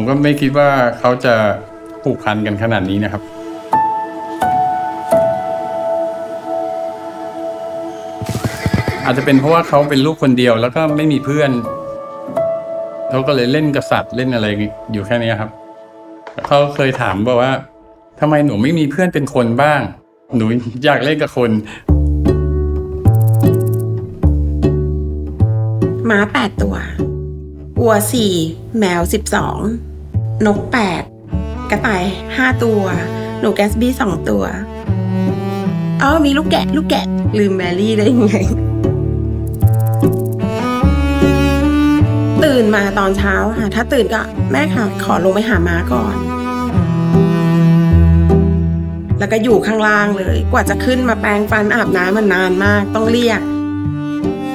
ผมก็ไม่คิดว่าเขาจะผูกพันกันขนาดนี้นะครับ อาจจะเป็นเพราะว่าเขาเป็นลูกคนเดียวแล้วก็ไม่มีเพื่อนเขาก็เลยเล่นกับสัตว์เล่นอะไรอยู่แค่นี้ครับเขาเคยถามบอกว่าทำไมหนูไม่มีเพื่อนเป็นคนบ้าง หนูอยากเล่นกับคนม้าแปดตัววัวสี่แมวสิบสอง นกแปดกระต่ายห้าตัว หนูแกสบี้สองตัวเอ้ามีลูกแกะ ลูกแกะ ลืมแมรี่ได้ยังไง ตื่นมาตอนเช้าค่ะ ถ้าตื่นก็แม่ค่ะ ขอลงไปหาม้าก่อน แล้วก็อยู่ข้างล่างเลย กว่าจะขึ้นมาแปรงฟันอาบน้ำมันนานมาก ต้องเรียก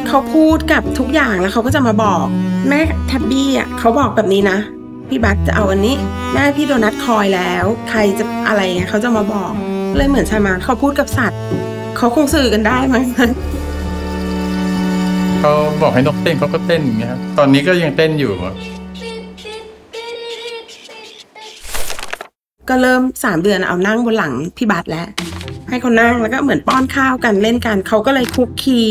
เขาพูดกับทุกอย่างแล้วเขาก็จะมาบอก แม่แทบบี้อะเขาบอกแบบนี้นะ พี่บัตจะเอาอันนี้ แม่พี่โดนัทคอยแล้ว ใครจะอะไรเงี้ยเขาจะมาบอก เลยเหมือนใช่ไหมเขาพูดกับสัตว์ เขาคงสื่อกันได้มั้งเขาบอกให้นกเต้นเขาก็เต้นอย่างเงี้ยครับตอนนี้ก็ยังเต้นอยู่ครับก็เริ่มสามเดือนเอานั่งบนหลังพี่บัตแล้ว ให้เขานั่งแล้วก็เหมือนป้อนข้าวกันเล่นกันเขาก็เลยคุกคี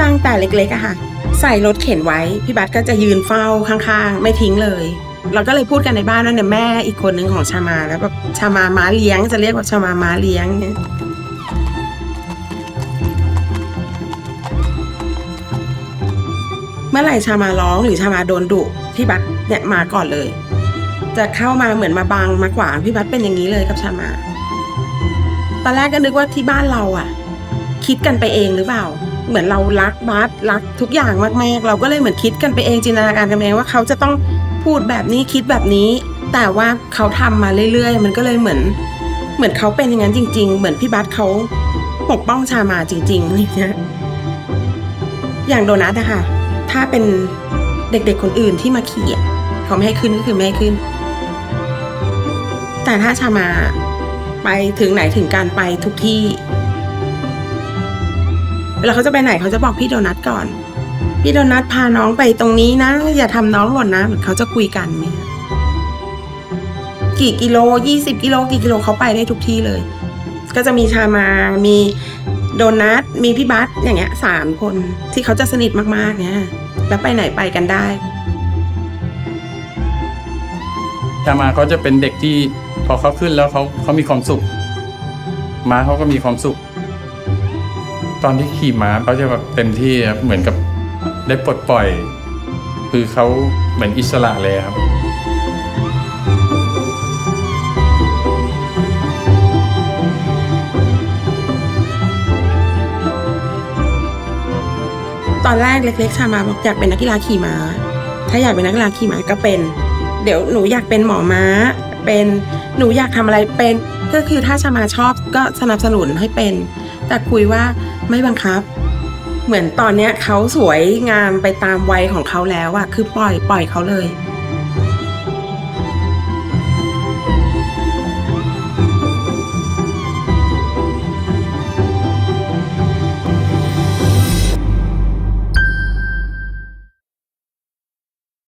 ตั้งแต่เล็กๆอะค่ะ ใส่รถเข็นไว้ พี่บัตก็จะยืนเฝ้าข้างๆ ไม่ทิ้งเลย เราก็เลยพูดกันในบ้านว่าเนี่ยแม่อีกคนหนึ่งของชามาแล้วแบบชามาม้าเลี้ยงจะเรียกว่าชามาม้าเลี้ยงเนี่ยเมื่อไหร่ชามาร้องหรือชามาโดนดุพี่บัตเนี่ยมาก่อนเลย จะเข้ามาเหมือนมาบังมากกว่าพี่บัตเป็นอย่างนี้เลยกับชามา ตอนแรกก็นึกว่าที่บ้านเราอะคิดกันไปเองหรือเปล่า เหมือนเรารักบัสรักทุกอย่างมากๆเราก็เลยเหมือนคิดกันไปเองจินตนาการกันเองว่าเขาจะต้องพูดแบบนี้คิดแบบนี้ แต่ว่าเขาทำมาเรื่อยๆ มันก็เลยเหมือน เหมือนเขาเป็นอย่างนั้นจริง ๆ เหมือนพี่บัสเขาปกป้องชามาจริงๆอะไรเงี้ยอย่างโดนัทอะค่ะถ้าเป็นเด็กๆคนอื่นที่มาขี่เขาไม่ให้ขึ้นก็คือไม่ให้ขึ้น แต่ถ้าชามาไปถึงไหนถึงการไปทุกที่ เวลาเขาจะไปไหนเขาจะบอกพี่โดนัทก่อน พี่โดนัทพาน้องไปตรงนี้นะ อย่าทำน้องหล่นนะเหมือนเขาจะคุยกันเนี่ยกี่กิโลยี่สิบกิโลกี่กิโลเขาไปได้ทุกที่เลย ก็จะมีชามา มีโดนัท มีพี่บัสอย่างเงี้ยสามคนที่เขาจะสนิทมากๆเนี่ยแล้วไปไหนไปกันได้ชามาเขาจะเป็นเด็กที่พอเขาขึ้นแล้วเขาเขามีความสุข มาเขาก็มีความสุข ตอนที่ขี่ม้าเขาจะแบบเต็มที่ครับเหมือนกับได้ปลดปล่อย คือเขาเหมือนอิสระเลยครับตอนแรกเล็กๆชามาบอกอยากเป็นนักกีฬาขี่ม้า ถ้าอยากเป็นนักกีฬาขี่ม้าก็เป็น เดี๋ยวหนูอยากเป็นหมอม้า เป็น หนูอยากทำอะไรเป็น ก็คือถ้าชามาชอบก็สนับสนุนให้เป็น แต่คุยว่าไม่บังคับ เหมือนตอนเนี้ยเขาสวยงามไปตามวัยของเขาแล้วอะคือปล่อยปล่อยเขาเลย